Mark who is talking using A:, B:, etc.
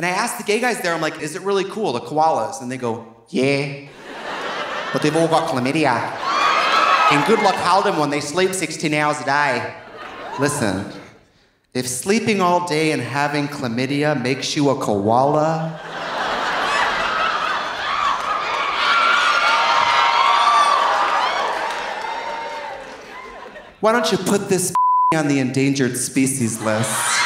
A: And I asked the gay guys there, I'm like, is it really cool, the koalas? And they go, yeah. But they've all got chlamydia. And good luck holding when they sleep 16 hours a day. Listen, if sleeping all day and having chlamydia makes you a koala, why don't you put this on the endangered species list?